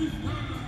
This time